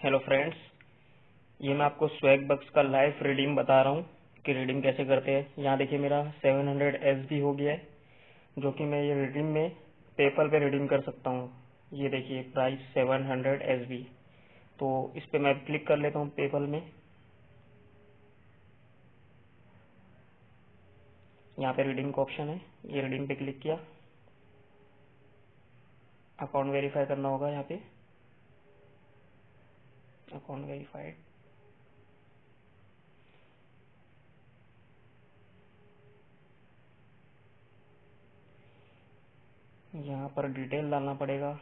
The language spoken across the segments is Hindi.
हेलो फ्रेंड्स ये मैं आपको स्वैग बक्स का लाइव रीडिंग बता रहा हूँ कि रीडिंग कैसे करते हैं। यहाँ देखिए मेरा 700 एस हो गया है, जो कि मैं ये रीडिंग में पेपल पे रीडिंग कर सकता हूँ। ये देखिए प्राइस 700 एस तो इस पे मैं क्लिक कर लेता हूँ पेपल में। यहाँ पे रीडिंग का ऑप्शन है, ये रीडिंग पे क्लिक किया। अकाउंट वेरीफाई करना होगा यहाँ पे। अकाउंट वेरीफाइड यहाँ पर डिटेल डालना पड़ेगा।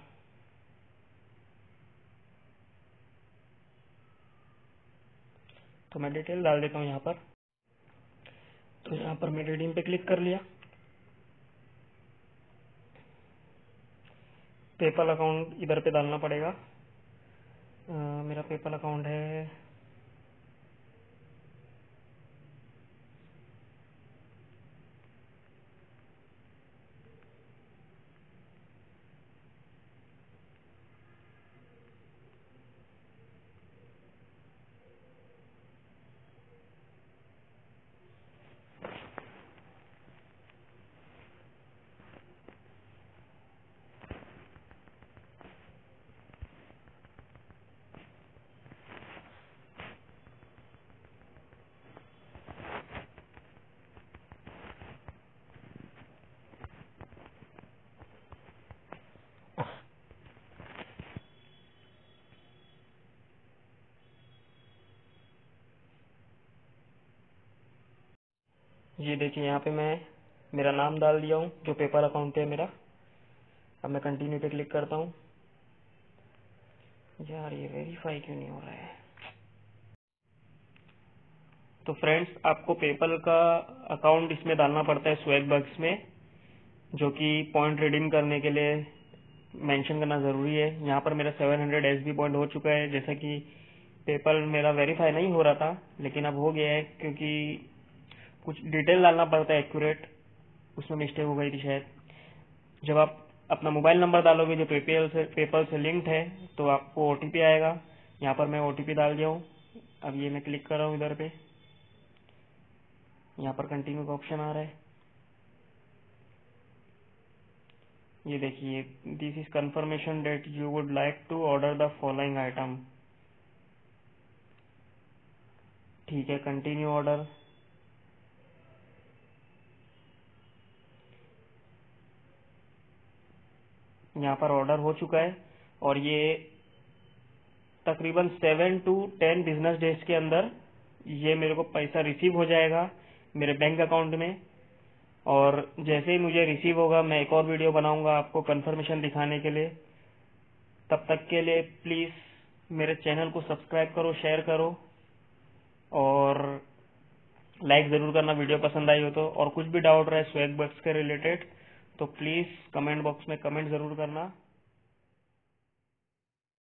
तो मैं डिटेल डाल देता हूँ यहाँ पर। तो यहाँ पर मैं रिडीम पे क्लिक कर लिया। पेपल अकाउंट इधर पे डालना पड़ेगा। मेरा पेपल अकाउंट है। ये देखिए, यहाँ पे मैं, मेरा नाम डाल दिया हूँ, जो पेपर अकाउंट है मेरा। अब मैं कंटिन्यू पे क्लिक करता हूँ। यार, ये वेरीफाई क्यों नहीं हो रहा है? तो फ्रेंड्स आपको पेपल का अकाउंट इसमें डालना पड़ता है स्वेग बग्स में, जो कि पॉइंट रिडीम करने के लिए मेंशन करना ज़रूरी है। यहाँ पर मेरा 700 एसबी पॉइंट हो चुका है, जैसा कि पेपल मेरा वेरीफाई नहीं हो रहा था, लेकिन अब हो गया है, क्योंकि कुछ डिटेल डालना पड़ता है एक्यूरेट उसमें मिस्टेक हो गई थी शायद। जब आप अपना मोबाइल नंबर डालोगे, जो पेपल से पेपल से लिंक्ड है तो आपको ओटीपी आएगा। यहाँ पर मैं ओटीपी डाल दिया हूँ। अब ये मैं क्लिक कर रहा हूँ इधर पे। यहाँ पर कंटिन्यू का ऑप्शन आ रहा है। ये देखिए this is confirmation that you would like to order the following item ठीक है कंटिन्यू ऑर्डर यहाँ पर ऑर्डर हो चुका है और ये तकरीबन seven to ten business days के अंदर ये मेरे को पैसा रिसीव हो जाएगा मेरे बैंक अकाउंट में। और जैसे ही मुझे रिसीव होगा, मैं एक और वीडियो बनाऊँगा आपको कंफर्मेशन दिखाने के लिए। तब तक के लिए प्लीज़ मेरे चैनल को सब्सक्राइब करो शेयर करो और लाइक ज़रूर करना वीडियो पसंद आई हो तो। और कुछ भी डाउट रहे स्वेग बक्स के रिलेटेड तो प्लीज़ कमेंट बॉक्स में कमेंट ज़रूर करना।